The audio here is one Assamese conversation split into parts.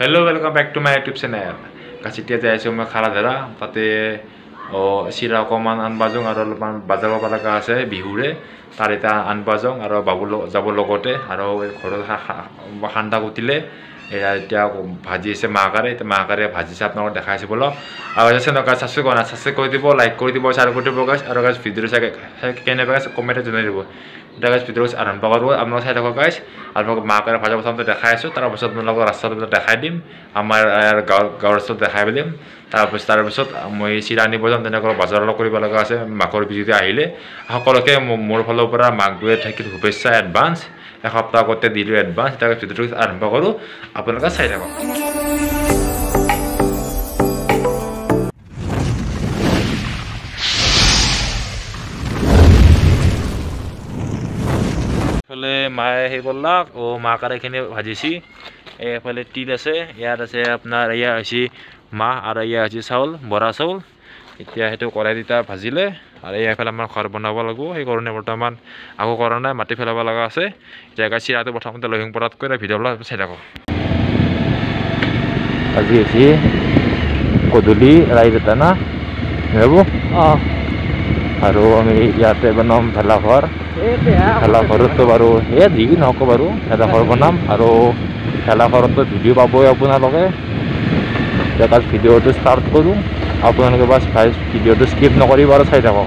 Hello' welcome back to my YouTube channel কাচিতিয়া যাই আছোঁ মই খাৰাধৰা তাতে অঁ চিৰা অকণমান আনবা যাওঁ আৰু অলপমান বাজাৰ কৰিব লগা আছে বিহুৰে তাৰ এতিয়া আনবা যাওঁ আৰু বাবু যাব লগতে আৰু ঘৰত সান্দা কুটিলে এতিয়া ভাজি আছে মাহকাৰে এতিয়া মাহকাৰে ভাজিছে আপোনালোকক দেখাই আছোঁ বলক আৰু গাছ ছাবস্ক্ৰাইব কৰা নাই ছাবস্ক্ৰাইব কৰি দিব লাইক কৰি দিব শ্বেয়াৰ কৰি দিব গাছ আৰু গাছ ভিডিঅ'টো চাই কেনেকুৱা গাছ কমেণ্টত জনাই দিব এতিয়া গাছ ভিডিঅ' আৰম্ভ কৰোঁ আপোনালোকে চাই থাকক গাছ আপোনালোকক মাহকাৰে ভাজা প্ৰথমতে দেখাই আছোঁ তাৰপাছত আপোনালোকক ৰাস্তাটো দেখাই দিম আমাৰ গাঁৱৰ গাঁৱৰ ৰাস্তাটো দেখাই দিম তাৰপিছত তাৰপিছত মই চিৰা আনিব যাম তেনেকৈ বজাৰ অলপ কৰিব লগা আছে মাঘৰ বিহুতে আহিলে সকলোকে মোৰ ফালৰ পৰা মাঘ বিহুৱে থাকিল শুভেচ্ছা এডভান্স এসপ্তাহ আগতে দিলোঁ এডভান্স এতিয়া ভিডিঅ'টো আৰম্ভ কৰোঁ আপোনালোকে চাই থাকক এইফালে মায়ে সেই কৰলাক অ মাহ কাৰাইখিনি ভাজিছি। এইফালে তিল আছে ইয়াত আছে আপোনাৰ এয়া হৈছে মাহ আৰু এয়া হৈছে চাউল বৰা চাউল। এতিয়া সেইটো কৰাই তিতা ভাজিলে। আৰু এইফালে আমাৰ ঘৰ বনাব লাগিব। সেইকাৰণে বৰ্তমান আকৌ কৰা নাই মাটি পেলাব লগা আছে। এতিয়া চিৰাটো প্ৰথমতে লহিং পৰাতকৈ ভিডিঅ'বিলাক চাই থাকক আজি হৈছে গধূলি ৰাইজ এটা না? যাব অঁ। আৰু আমি ইয়াতে বনাম ভেলাঘৰ। ভেলাঘৰতো বাৰু সেয়া যি নহওক বাৰু ভেলাঘৰ বনাম। আৰু ভেলাঘৰতো ভিডিঅ' পাবই আপোনালোকে। এতিয়া ভিডিঅ'টো ষ্টাৰ্ট কৰোঁ। আপোনালোকে বাছ ভাই ভিডিঅ'টো স্কিপ নকৰিব আৰু চাই থাকক।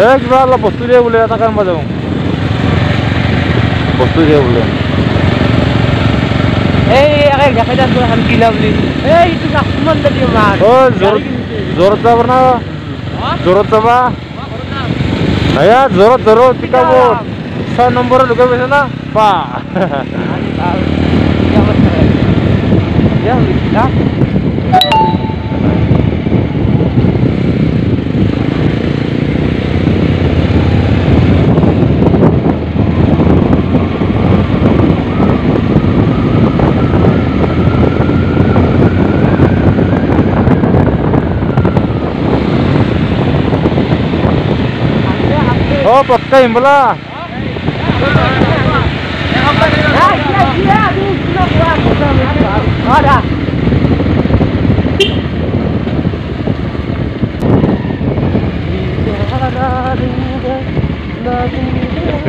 এ কিবা অলপ বস্তু দিয়ে বোলে এটা কাম যাওঁ বস্তু দিয়ে বোলে. অ জোৰত জোৰত যাব না জোৰত যাবা এয়া জোৰত জোৰত টিকাব ছয় নম্বৰৰ ঢুকাই পাইছে না বা Ya, bisa. অ পটকা আহিম বোলা Ada.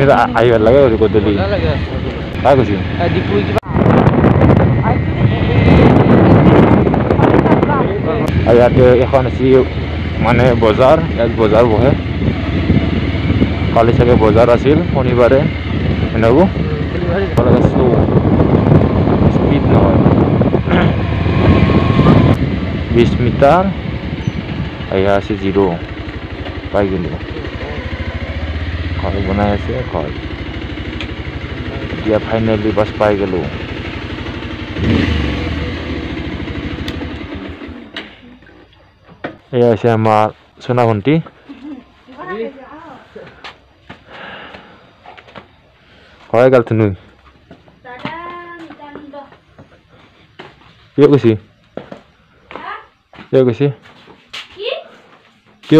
এটা আহিব লাগে আৰু গধূলি কাই কৈছে আৰু ইয়াতে এখন আছে মানে বজাৰ ইয়াত বজাৰ বহে কালি চাগে বজাৰ আছিল শনিবাৰে এনেকুৱা স্পীড নহয় বিছ মিটাৰ এয়া আছে জিৰ' পাই গ'লোঁ ঘৰ বনাই আছে ঘৰ এতিয়া ফাইনেলি বাছ পাই গ'লোঁ এয়া হৈছে আমাৰ সোণা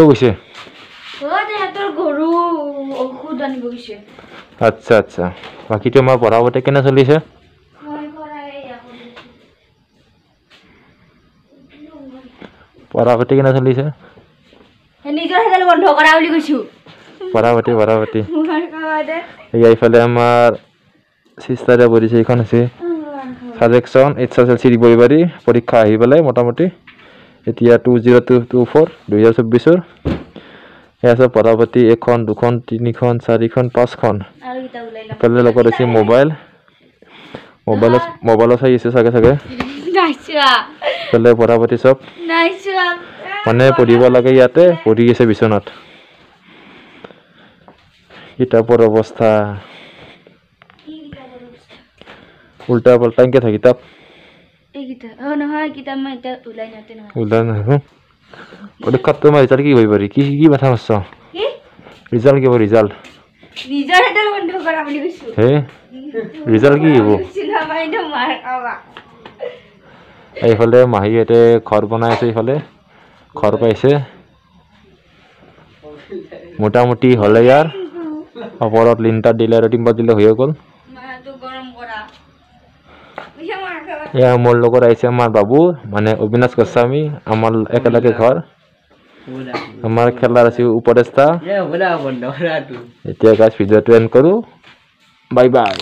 গৈছে অ তেহেঁতৰ গৰু ঔষধ আনিব গৈছে আচ্ছা আচ্ছা বাকী তোমাৰ পঢ়া পাতি কেনে চলিছে পঢ়া কেনে চলিছে নিজৰ বন্ধ কৰা বুলি মোৰ কামতে এয়া ইফালে আমাৰ চিষ্টাৰে পঢ়িছে এইখন আছে suggestion H S L C দিব পাৰি পৰীক্ষা আহি পেলাই মোটামুটি এতিয়া two zero' two two four দুহেজাৰ চৌব্বিছৰ সেয়া পঢ়া পাতি এখন দুখন তিনিখন চাৰিখন পাঁচখন ইফালে লগত আছে মোবাইল মোবাইলত মোবাইলত চাই আছে চাগে চাগে ইফালে পঢ়া পাতি চব মানে পঢ়িব লাগে ইয়াতে পঢ়ি আছে বিচনাত কিতাপৰ অৱস্থা উল্টা পাল্টা এনেকৈ থাকে কিতাপ ওলাই পৰীক্ষাত তোমাৰ ৰিজাল্ট কি কৰিব পাৰি? কি কি মাথা মাৰছ কি? ৰিজাল্ট কি হ'ব ৰিজাল্ট নিজৰ সেইডাল বন্ধ কৰা বুলি কৈছো। হে? ৰিজাল্ট কি হ'ব? চিনা পাইতো মাৰ খাবা এইফালে মাহীহঁতে ঘৰ বনাই আছে এইফালে। ঘৰ পাইছে। মোটামুটি হ'লে ইয়াৰ। ওপৰত লিণ্টাৰ দিলে আৰু টিম্পাৰ দিলে হৈয়ে গ'ল। এয়া মোৰ লগত আহিছে আমাৰ বাবু মানে অবিনাশ গোস্বামী আমাৰ একেলগে ঘৰ। আমাৰ খেলাৰ আছিল উপদেষ্টা। এতিয়া গাছ ভিডিঅ'টো এণ্ড কৰোঁ। Bye bye